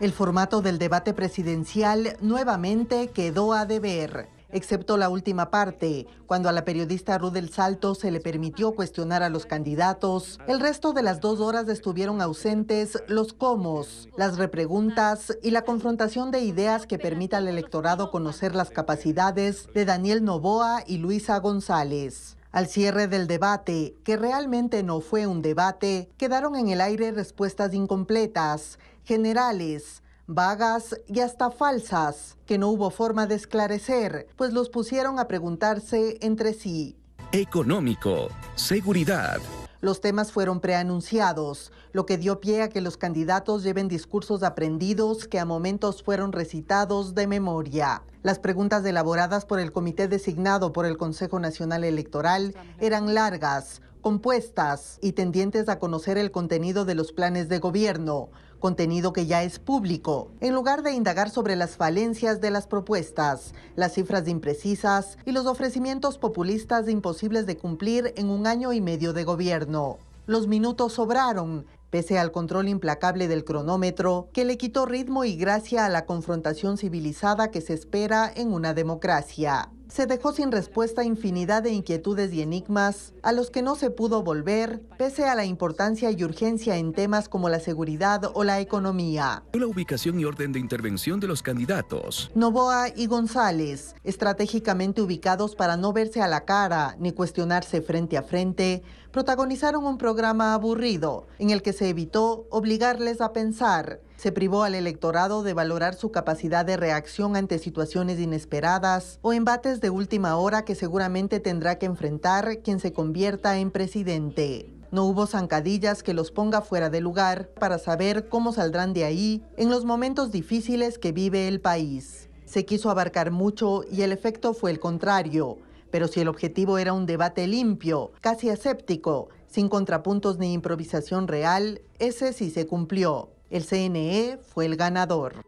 El formato del debate presidencial nuevamente quedó a deber excepto la última parte, cuando a la periodista Ruth del Salto se le permitió cuestionar a los candidatos. El resto de las dos horas estuvieron ausentes los cómo, las repreguntas y la confrontación de ideas que permita al electorado conocer las capacidades de Daniel Novoa y Luisa González. Al cierre del debate, que realmente no fue un debate, quedaron en el aire respuestas incompletas, generales, vagas y hasta falsas, que no hubo forma de esclarecer, pues los pusieron a preguntarse entre sí. Económico, seguridad. Los temas fueron preanunciados, lo que dio pie a que los candidatos lleven discursos aprendidos que a momentos fueron recitados de memoria. Las preguntas elaboradas por el comité designado por el Consejo Nacional Electoral eran largas, compuestas y tendientes a conocer el contenido de los planes de gobierno, contenido que ya es público, en lugar de indagar sobre las falencias de las propuestas, las cifras imprecisas y los ofrecimientos populistas imposibles de cumplir en un año y medio de gobierno. Los minutos sobraron, pese al control implacable del cronómetro, que le quitó ritmo y gracia a la confrontación civilizada que se espera en una democracia se dejó sin respuesta infinidad de inquietudes y enigmas a los que no se pudo volver, pese a la importancia y urgencia en temas como la seguridad o la economía. La ubicación y orden de intervención de los candidatos. Novoa y González, estratégicamente ubicados para no verse a la cara ni cuestionarse frente a frente, protagonizaron un programa aburrido en el que se evitó obligarles a pensar se privó al electorado de valorar su capacidad de reacción ante situaciones inesperadas o embates de última hora que seguramente tendrá que enfrentar quien se convierta en presidente. No hubo zancadillas que los ponga fuera de lugar para saber cómo saldrán de ahí en los momentos difíciles que vive el país. Se quiso abarcar mucho y el efecto fue el contrario. Pero si el objetivo era un debate limpio, casi aséptico, sin contrapuntos ni improvisación real, ese sí se cumplió. El CNE fue el ganador.